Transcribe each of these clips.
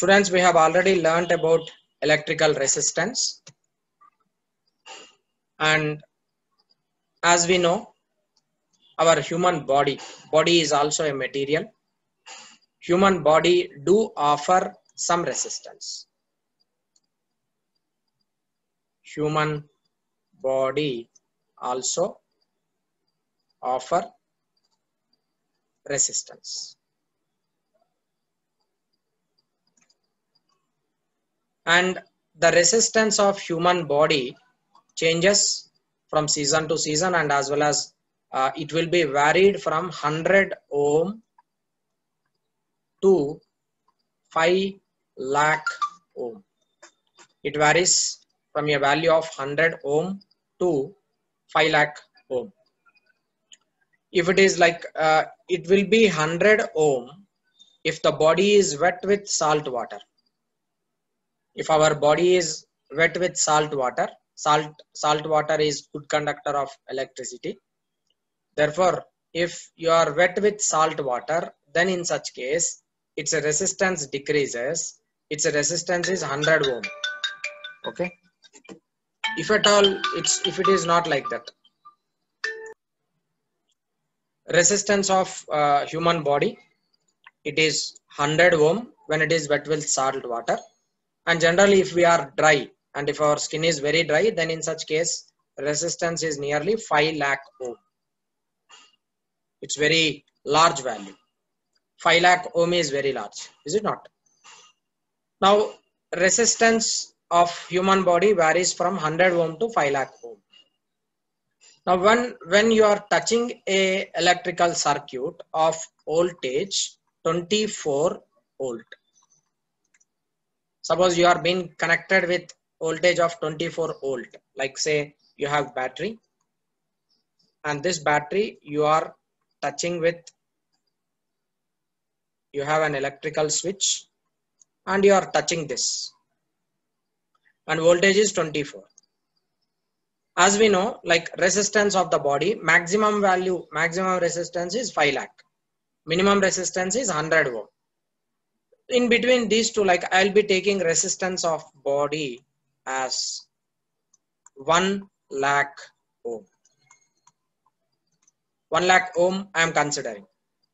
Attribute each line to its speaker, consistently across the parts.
Speaker 1: Students, we have already learned about electrical resistance. And as we know, our human body, body is also a material. Human body do offer some resistance. Human body also offer resistance. And the resistance of human body changes from season to season and as well as uh, it will be varied from 100 ohm to 5 lakh ohm. It varies from a value of 100 ohm to 5 lakh ohm. If it is like, uh, it will be 100 ohm if the body is wet with salt water. If our body is wet with salt water, salt, salt water is good conductor of electricity. Therefore, if you are wet with salt water, then in such case, its resistance decreases. Its resistance is 100 ohm. Okay. If at all, it's if it is not like that. Resistance of uh, human body, it is 100 ohm when it is wet with salt water. And generally, if we are dry and if our skin is very dry, then in such case, resistance is nearly 5 lakh ohm. It's very large value. 5 lakh ohm is very large, is it not? Now, resistance of human body varies from 100 ohm to 5 lakh ohm. Now, when, when you are touching a electrical circuit of voltage 24 volt, suppose you are being connected with voltage of 24 volt, like say you have battery and this battery you are touching with you have an electrical switch and you are touching this and voltage is 24 as we know like resistance of the body maximum value maximum resistance is 5 lakh minimum resistance is 100 ohm in between these two like i'll be taking resistance of body as 1 lakh ohm. 1 lakh ohm i am considering.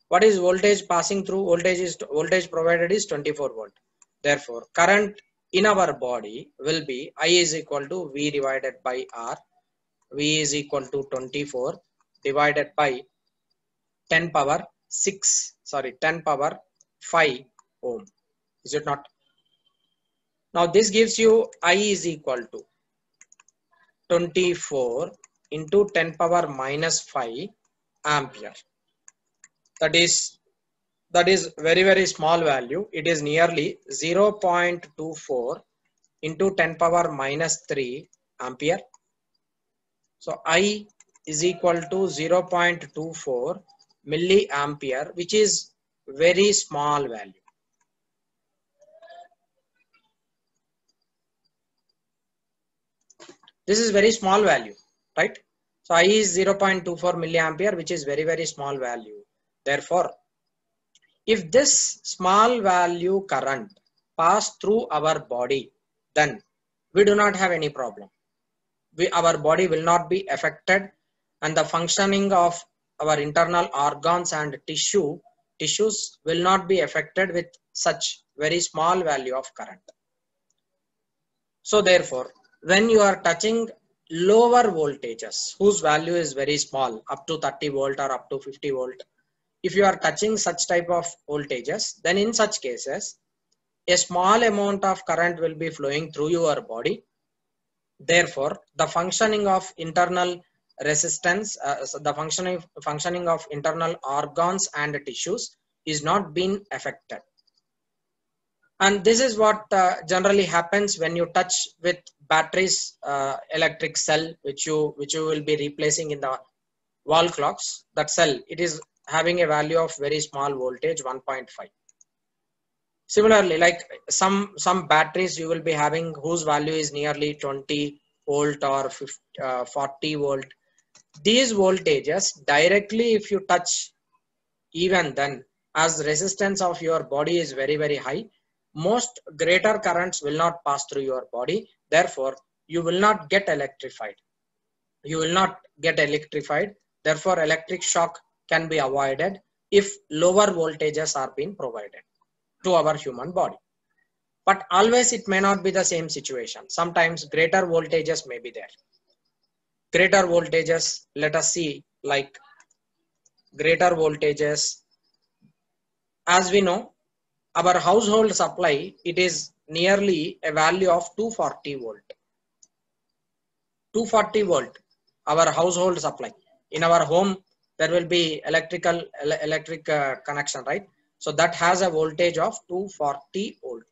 Speaker 1: What is voltage passing through? Voltage is voltage provided is 24 volt. Therefore current in our body will be i is equal to v divided by r. V is equal to 24 divided by 10 power 6 sorry 10 power 5 ohm is it not? Now this gives you i is equal to 24 into 10 power minus 5 ampere. That is that is very very small value. It is nearly 0.24 into 10 power minus 3 ampere. So i is equal to 0.24 milliampere which is very small value this is very small value right? So i is 0.24 milliampere which is very very small value. Therefore if this small value current pass through our body then we do not have any problem. We, our body will not be affected and the functioning of our internal organs and tissue tissues will not be affected with such very small value of current. So therefore when you are touching lower voltages whose value is very small up to 30 volt or up to 50 volt if you are touching such type of voltages then in such cases a small amount of current will be flowing through your body. Therefore the functioning of internal resistance uh, so the functioning functioning of internal organs and tissues is not being affected and this is what uh, generally happens when you touch with batteries uh, electric cell which you which you will be replacing in the wall clocks. That cell it is having a value of very small voltage 1.5 similarly like some some batteries you will be having whose value is nearly 20 volt or 50, uh, 40 volt. These voltages directly if you touch even then as resistance of your body is very very high most greater currents will not pass through your body. Therefore, you will not get electrified. You will not get electrified. Therefore, electric shock can be avoided if lower voltages are being provided to our human body. But always it may not be the same situation. Sometimes greater voltages may be there. Greater voltages, let us see like greater voltages. As we know, our household supply, it is nearly a value of 240 volt. 240 volt, our household supply. In our home, there will be electrical electric uh, connection, right? So that has a voltage of 240 volt.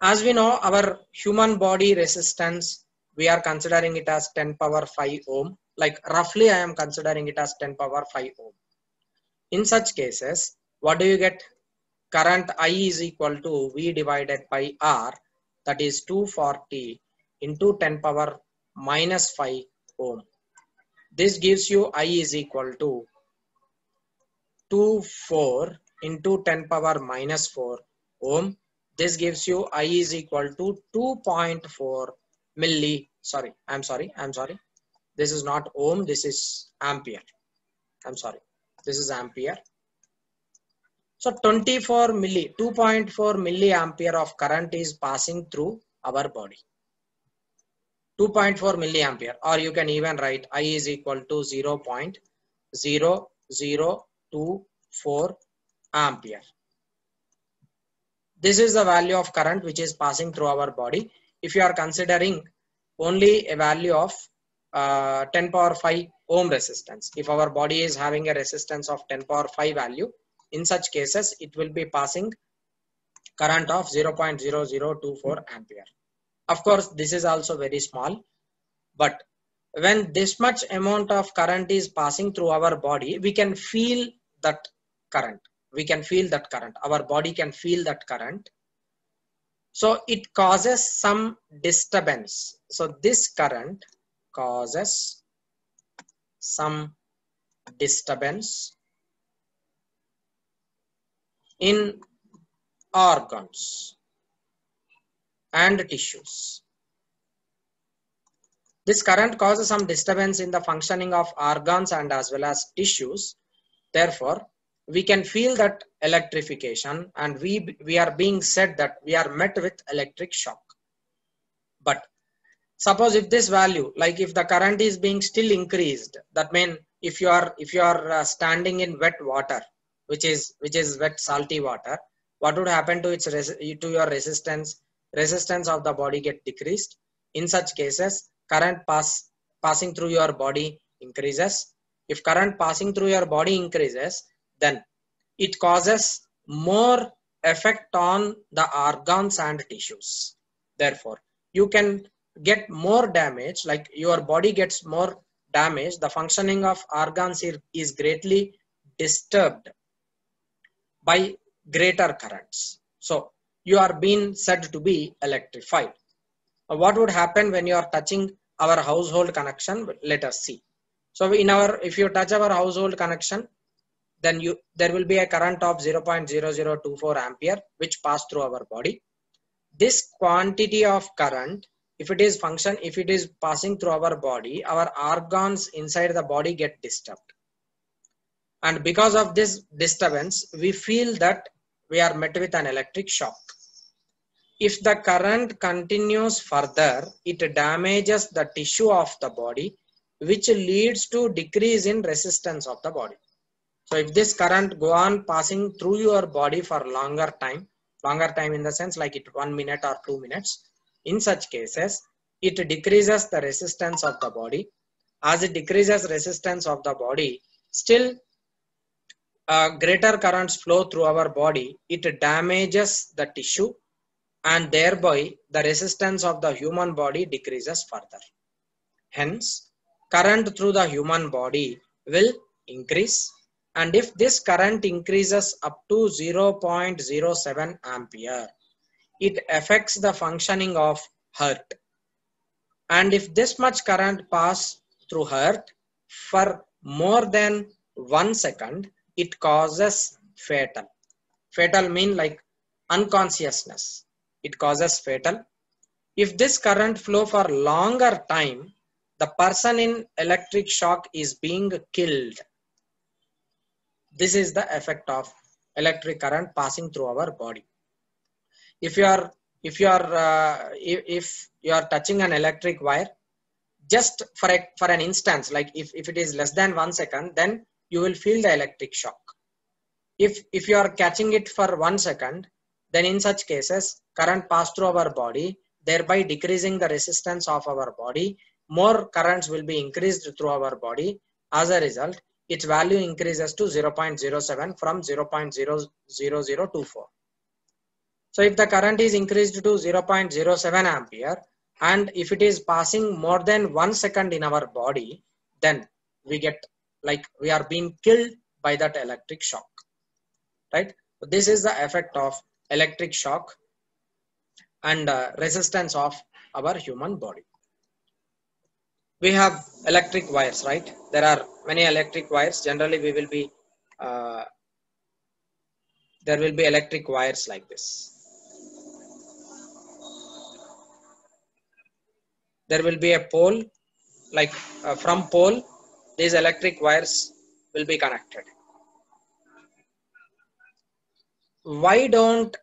Speaker 1: As we know, our human body resistance, we are considering it as 10 power 5 ohm. Like roughly, I am considering it as 10 power 5 ohm. In such cases, what do you get? Current I is equal to V divided by R, that is 240 into 10 power minus 5 ohm. This gives you I is equal to 2 4 into 10 power minus 4 ohm. This gives you I is equal to 2.4 milli. Sorry, I'm sorry, I'm sorry. This is not ohm, this is ampere. I'm sorry, this is ampere. So 24 milli, 2.4 milliampere of current is passing through our body. 2.4 milliampere or you can even write I is equal to 0 0.0024 ampere. This is the value of current which is passing through our body. If you are considering only a value of uh, 10 power 5 ohm resistance, if our body is having a resistance of 10 power 5 value, in such cases, it will be passing current of 0.0024 ampere. Of course, this is also very small, but when this much amount of current is passing through our body, we can feel that current. We can feel that current. Our body can feel that current. So it causes some disturbance. So this current causes some disturbance in organs and tissues. This current causes some disturbance in the functioning of organs and as well as tissues. Therefore, we can feel that electrification and we, we are being said that we are met with electric shock. But suppose if this value, like if the current is being still increased, that means if you are, if you are uh, standing in wet water, which is, which is wet salty water, what would happen to its, to your resistance? Resistance of the body get decreased. In such cases, current pass passing through your body increases if current passing through your body increases then it causes more effect on the organs and tissues therefore you can get more damage like your body gets more damage the functioning of organs is greatly disturbed by greater currents. So you are being said to be electrified. Uh, what would happen when you are touching our household connection? Let us see. So in our if you touch our household connection then you there will be a current of 0.0024 ampere which pass through our body. This quantity of current if it is function if it is passing through our body our organs inside the body get disturbed and because of this disturbance we feel that we are met with an electric shock if the current continues further, it damages the tissue of the body, which leads to decrease in resistance of the body. So if this current go on passing through your body for longer time, longer time in the sense like it one minute or two minutes, in such cases, it decreases the resistance of the body. As it decreases resistance of the body, still greater currents flow through our body. It damages the tissue and thereby the resistance of the human body decreases further. Hence, current through the human body will increase and if this current increases up to 0.07 ampere, it affects the functioning of heart. And if this much current pass through heart for more than one second, it causes fatal. Fatal mean like unconsciousness. It causes fatal. If this current flow for longer time, the person in electric shock is being killed. This is the effect of electric current passing through our body. If you are if you are uh, if, if you are touching an electric wire, just for a, for an instance, like if, if it is less than one second, then you will feel the electric shock. If if you are catching it for one second, then in such cases, current pass through our body, thereby decreasing the resistance of our body. More currents will be increased through our body. As a result, its value increases to 0.07 from 0.00024. So if the current is increased to 0.07 ampere and if it is passing more than one second in our body, then we get like we are being killed by that electric shock, right? So this is the effect of electric shock and uh, resistance of our human body. We have electric wires, right? There are many electric wires. Generally, we will be uh, there will be electric wires like this. There will be a pole, like uh, from pole, these electric wires will be connected. Why don't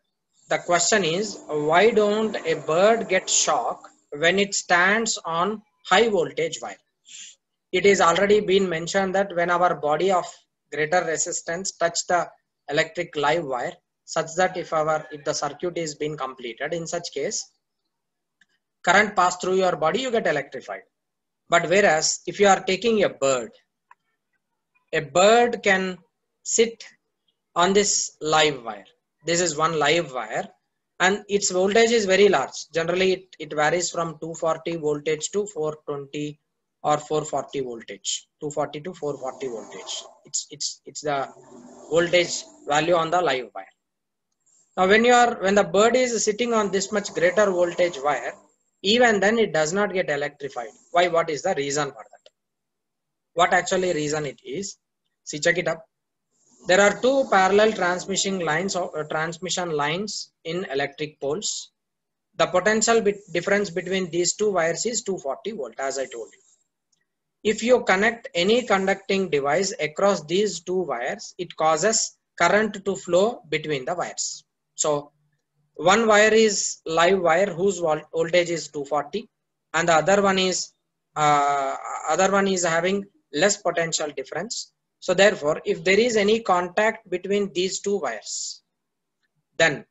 Speaker 1: the question is why don't a bird get shock when it stands on high voltage wire it is already been mentioned that when our body of greater resistance touch the electric live wire such that if our if the circuit is being completed in such case current pass through your body you get electrified but whereas if you are taking a bird a bird can sit on this live wire. This is one live wire and its voltage is very large. Generally it, it varies from 240 voltage to 420 or 440 voltage. 240 to 440 voltage. It's it's it's the voltage value on the live wire. Now when you are when the bird is sitting on this much greater voltage wire even then it does not get electrified why what is the reason for that what actually reason it is see check it up there are two parallel transmission lines or uh, transmission lines in electric poles. The potential difference between these two wires is 240 volt as I told you. If you connect any conducting device across these two wires, it causes current to flow between the wires. So one wire is live wire whose voltage is 240 and the other one is uh, other one is having less potential difference so therefore, if there is any contact between these two wires, then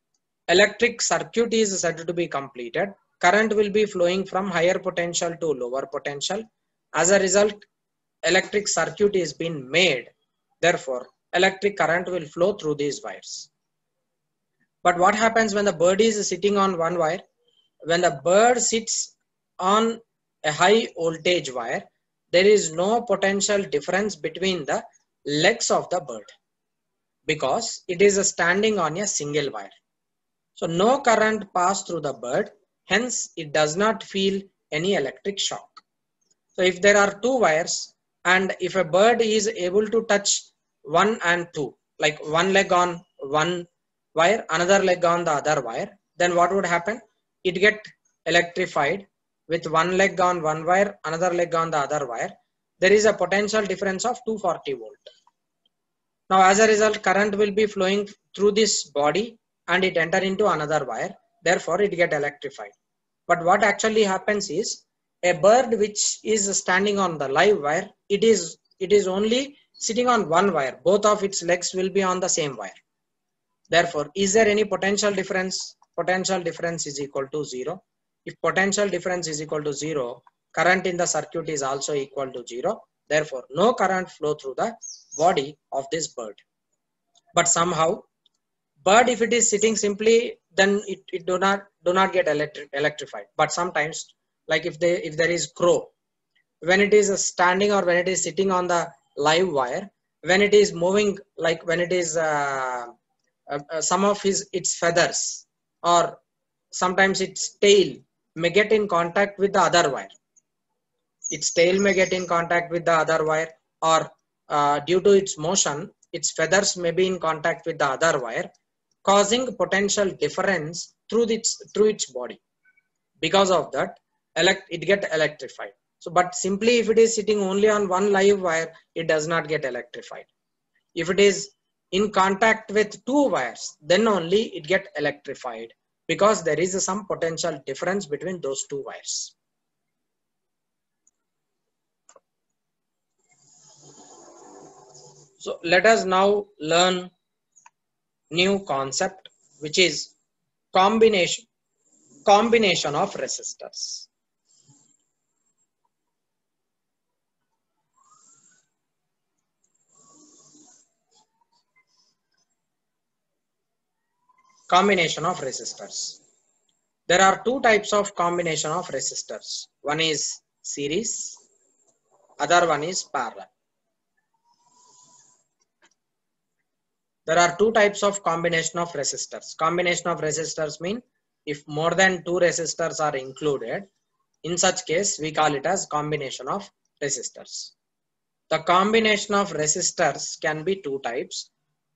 Speaker 1: electric circuit is said to be completed. Current will be flowing from higher potential to lower potential. As a result, electric circuit is being made. Therefore, electric current will flow through these wires. But what happens when the bird is sitting on one wire? When the bird sits on a high voltage wire, there is no potential difference between the legs of the bird because it is standing on a single wire. So no current pass through the bird, hence it does not feel any electric shock. So if there are two wires and if a bird is able to touch one and two, like one leg on one wire, another leg on the other wire, then what would happen? It get electrified with one leg on one wire, another leg on the other wire. There is a potential difference of 240 volt. Now as a result current will be flowing through this body and it enter into another wire. Therefore it get electrified. But what actually happens is a bird which is standing on the live wire, it is, it is only sitting on one wire. Both of its legs will be on the same wire. Therefore, is there any potential difference? Potential difference is equal to zero. If potential difference is equal to zero, current in the circuit is also equal to zero. Therefore, no current flow through the body of this bird. But somehow, bird if it is sitting simply, then it, it do not do not get electric, electrified. But sometimes, like if they if there is crow, when it is standing or when it is sitting on the live wire, when it is moving, like when it is uh, some of his its feathers or sometimes its tail may get in contact with the other wire. Its tail may get in contact with the other wire or uh, due to its motion its feathers may be in contact with the other wire causing potential difference through its through its body. Because of that elect it get electrified. So but simply if it is sitting only on one live wire it does not get electrified. If it is in contact with two wires then only it get electrified because there is some potential difference between those two wires. So let us now learn new concept which is combination combination of resistors combination of resistors. There are two types of combination of resistors. One is series other one is parallel. There are two types of combination of resistors. Combination of resistors mean if more than two resistors are included in such case we call it as combination of resistors. The combination of resistors can be two types.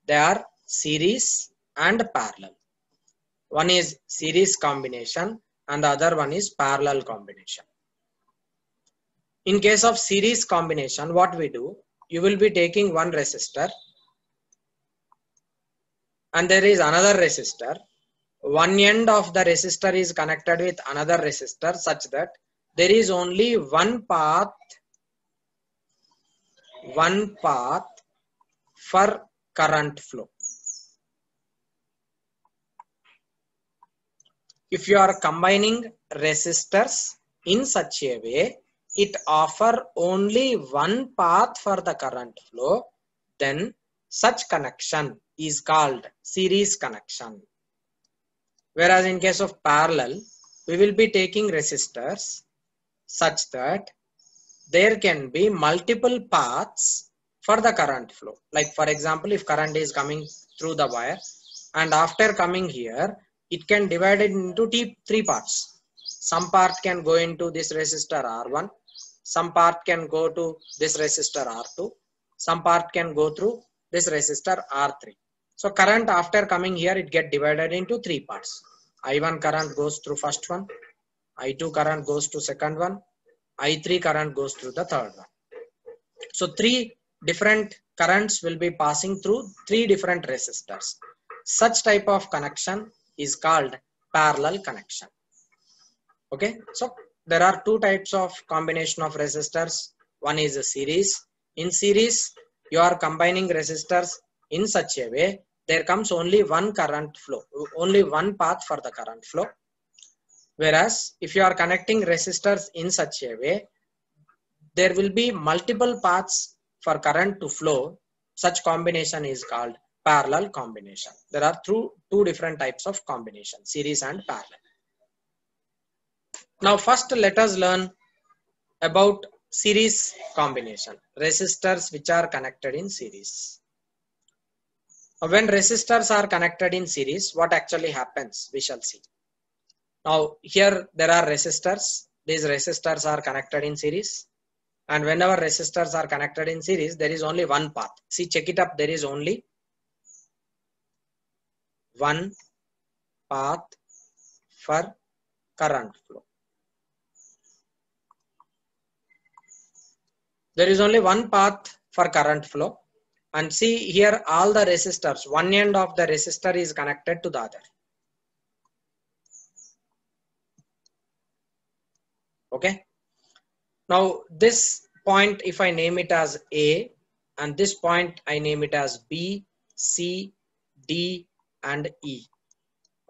Speaker 1: They are series and parallel one is series combination and the other one is parallel combination. In case of series combination what we do you will be taking one resistor and there is another resistor. One end of the resistor is connected with another resistor such that there is only one path one path for current flow if you are combining resistors in such a way it offer only one path for the current flow then such connection is called series connection. Whereas in case of parallel we will be taking resistors such that there can be multiple paths for the current flow. Like for example if current is coming through the wire and after coming here it can divide it into three parts. Some part can go into this resistor r1 some part can go to this resistor r2 some part can go through this resistor r3 so current after coming here it get divided into three parts. I1 current goes through first one. I2 current goes to second one. I3 current goes through the third one. So three different currents will be passing through three different resistors. Such type of connection is called parallel connection. Okay? So there are two types of combination of resistors. One is a series. In series you are combining resistors in such a way there comes only one current flow only one path for the current flow. Whereas if you are connecting resistors in such a way there will be multiple paths for current to flow. Such combination is called parallel combination. There are two, two different types of combination, series and parallel. Now first let us learn about series combination, resistors which are connected in series. When resistors are connected in series, what actually happens? We shall see. Now here there are resistors. These resistors are connected in series. And whenever resistors are connected in series, there is only one path. See, check it up. There is only one path for current flow. There is only one path for current flow and see here all the resistors, one end of the resistor is connected to the other. Okay. Now this point if I name it as A and this point I name it as B, C, D and E.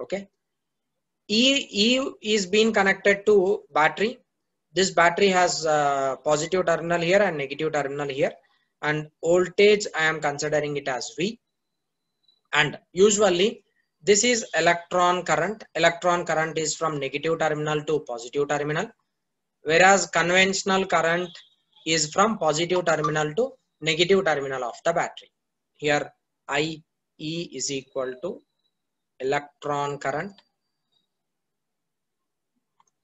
Speaker 1: Okay. E, e is being connected to battery. This battery has a positive terminal here and negative terminal here and voltage I am considering it as V and usually this is electron current. Electron current is from negative terminal to positive terminal whereas conventional current is from positive terminal to negative terminal of the battery. Here I E is equal to electron current.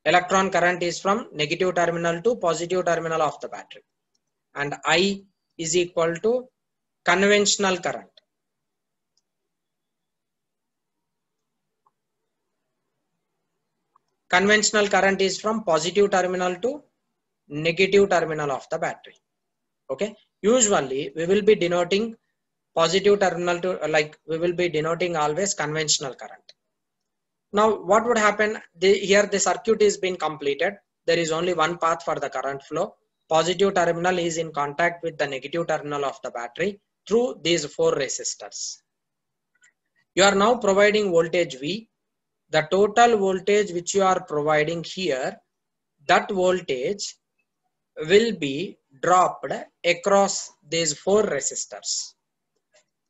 Speaker 1: Electron current is from negative terminal to positive terminal of the battery. And I is equal to conventional current. Conventional current is from positive terminal to negative terminal of the battery. Okay. Usually we will be denoting positive terminal to like we will be denoting always conventional current. Now what would happen? The, here the circuit is being completed. There is only one path for the current flow. Positive terminal is in contact with the negative terminal of the battery through these four resistors. You are now providing voltage v. The total voltage which you are providing here that voltage will be dropped across these four resistors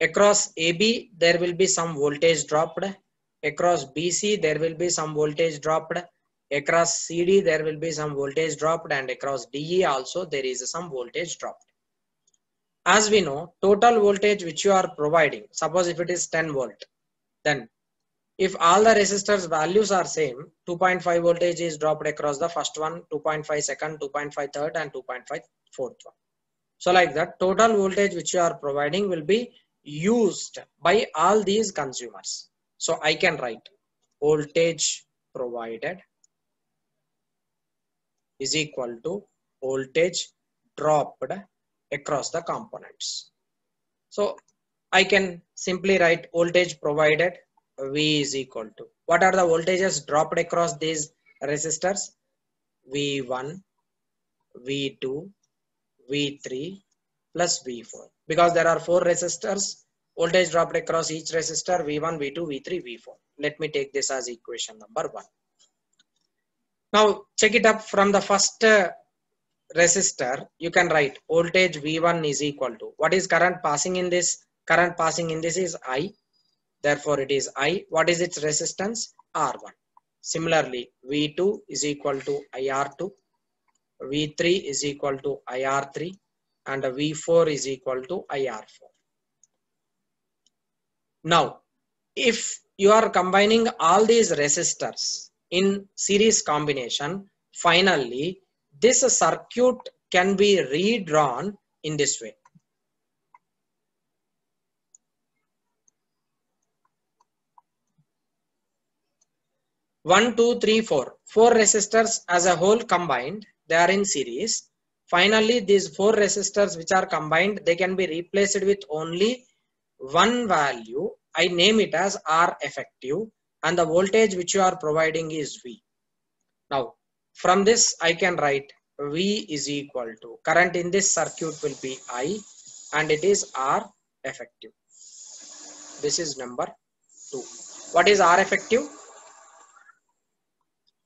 Speaker 1: across ab there will be some voltage dropped. Across bc there will be some voltage dropped. Across cd there will be some voltage dropped. And across de also there is some voltage dropped. As we know total voltage which you are providing suppose if it is 10 volt then if all the resistors values are same 2.5 voltage is dropped across the first one 2.5 second 2.5 third and 2.5 fourth one. So like that total voltage which you are providing will be used by all these consumers so i can write voltage provided is equal to voltage dropped across the components so i can simply write voltage provided V is equal to. What are the voltages dropped across these resistors? V1, V2, V3 plus V4. Because there are four resistors, voltage dropped across each resistor V1, V2, V3, V4. Let me take this as equation number one. Now check it up from the first uh, resistor. You can write voltage V1 is equal to. What is current passing in this? Current passing in this is I Therefore, it is I. What is its resistance? R1. Similarly, V2 is equal to IR2, V3 is equal to IR3, and V4 is equal to IR4. Now, if you are combining all these resistors in series combination, finally, this circuit can be redrawn in this way. 1, 2, 3, 4. Four resistors as a whole combined, they are in series. Finally, these four resistors which are combined, they can be replaced with only one value. I name it as R effective and the voltage which you are providing is V. Now, from this I can write V is equal to, current in this circuit will be I and it is R effective. This is number 2. What is R effective?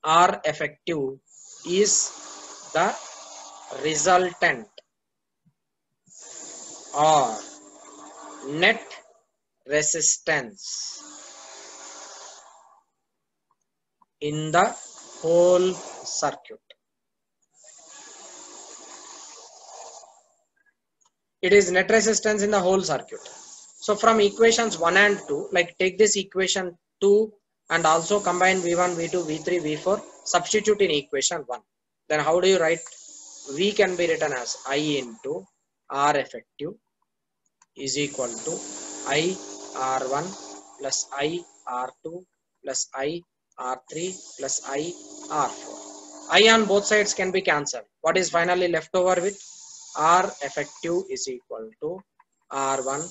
Speaker 1: R effective is the resultant or net resistance in the whole circuit. It is net resistance in the whole circuit. So from equations 1 and 2, like take this equation 2 and also combine v1 v2 v3 v4 substitute in equation 1 then how do you write v can be written as i into r effective is equal to i r1 plus i r2 plus i r3 plus i r4 i on both sides can be cancelled. What is finally left over with? R effective is equal to r1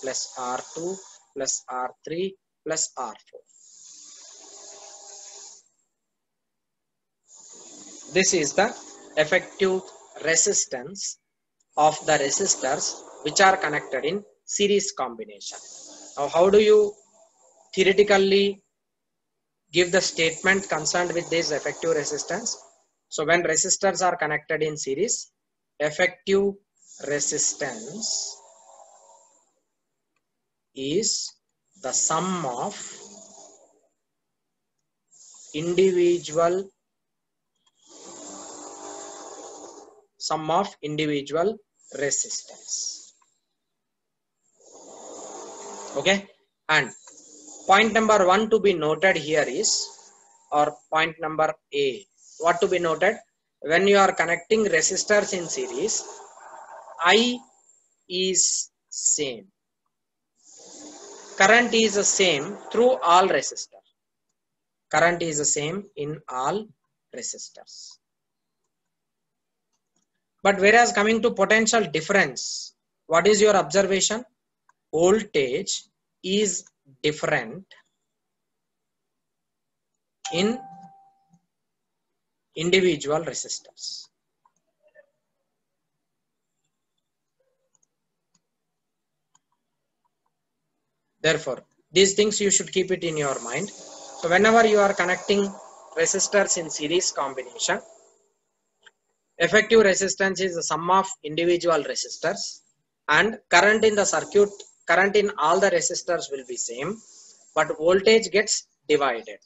Speaker 1: plus r2 plus r3 plus r4 This is the effective resistance of the resistors which are connected in series combination. Now, how do you theoretically give the statement concerned with this effective resistance? So, when resistors are connected in series, effective resistance is the sum of individual sum of individual resistance. Okay? And point number one to be noted here is or point number a. What to be noted? When you are connecting resistors in series i is same. Current is the same through all resistors. Current is the same in all resistors. But whereas coming to potential difference, what is your observation? Voltage is different in individual resistors. Therefore, these things you should keep it in your mind. So whenever you are connecting resistors in series combination, effective resistance is the sum of individual resistors and current in the circuit, current in all the resistors will be same, but voltage gets divided.